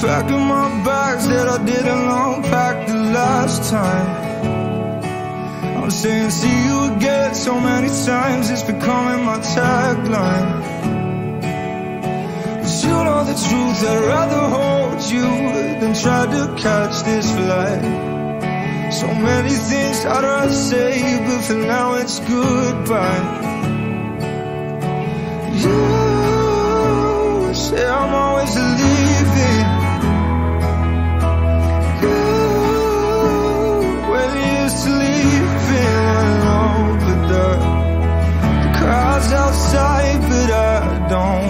Packing my bags that I didn't unpack the last time. I'm saying see you again so many times It's becoming my tagline. Cause you know the truth I'd rather hold you Than try to catch this flight. So many things I'd rather say But for now it's goodbye. You say I'm always a outside, but I don't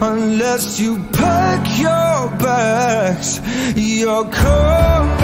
unless you pack your bags. You're cold.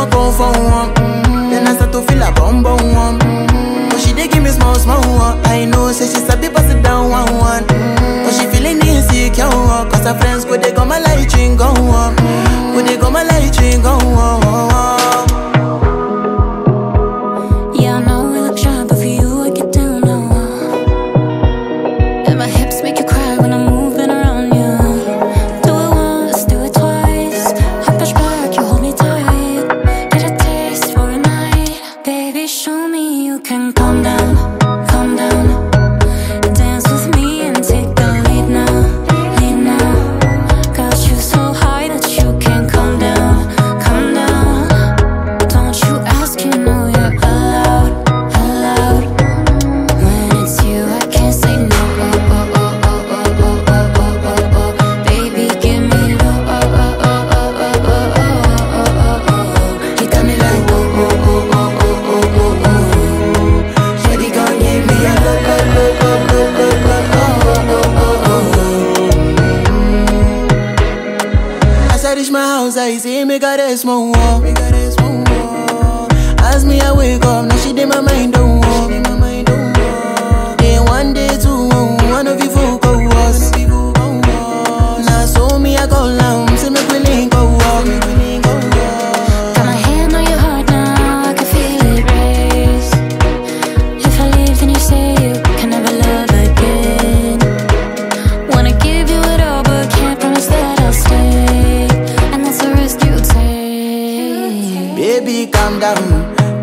wan go for one. Then I start to feel a bum bum one. Mm-hmm. But she dey give me small small one. I know say she sabi pass it down one one. Mm-hmm. But she feeling insecure one. Cause her friends go they go my light ring go one. Go they go my light ring go one.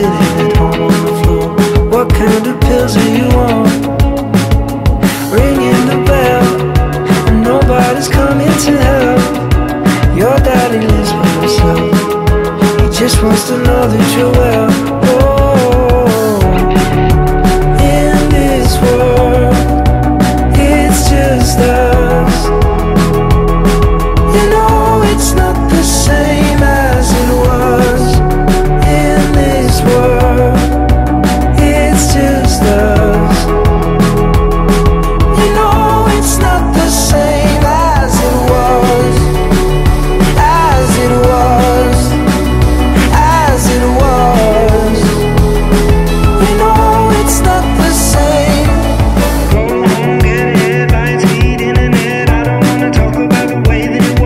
sitting on the floor. What kind of pills are you on? Ringing the bell, and nobody's coming to help. Your daddy lives by himself. He just wants to know that you're well. way that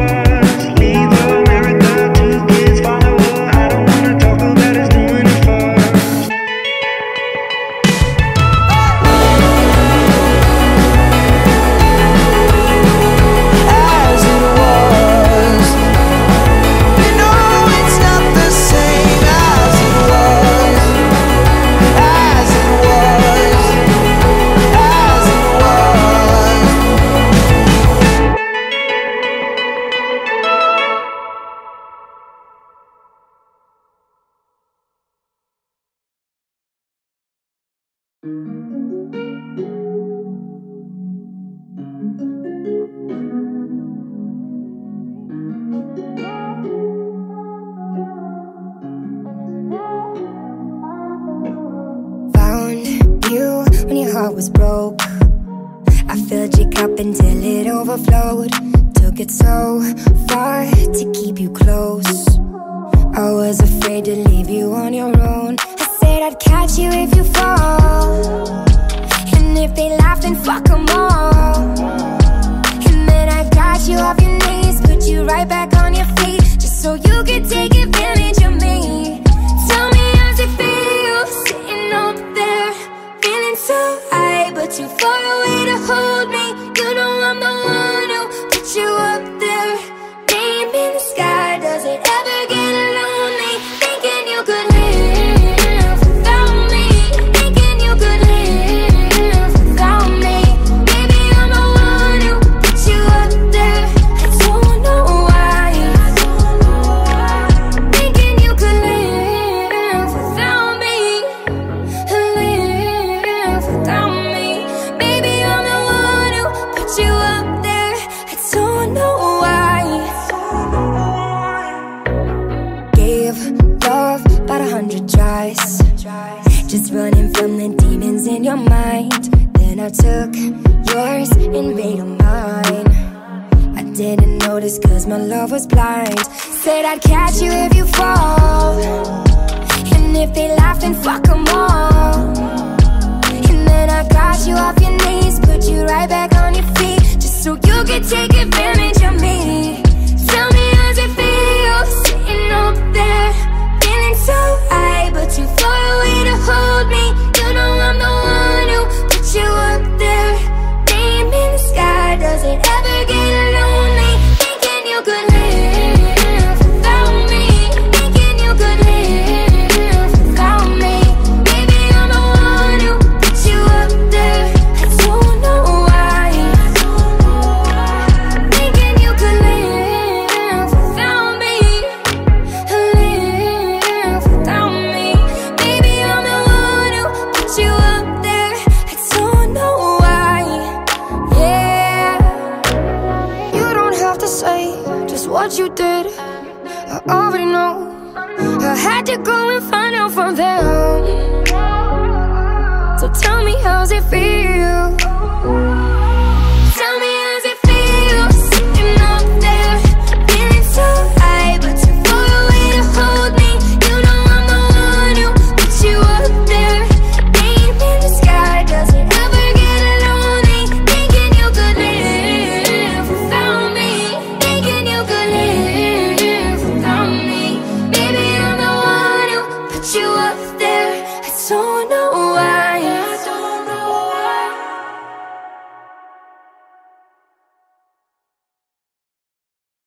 you when your heart was broke. I filled your cup until it overflowed. Took it so far to keep you close. I was afraid to leave you on your own. I said I'd catch you if you fall. And if they laugh, then fuck them all. And then I got you off your knees, put you right back on your feet, just so you could take it. didn't notice cause my love was blind. Said I'd catch you if you fall. And if they laugh then fuck them all. And then I got you off your knees Put you right back on your feet Just so you could take advantage of me. Tell me how's it feel Sitting up there Feeling so you're going for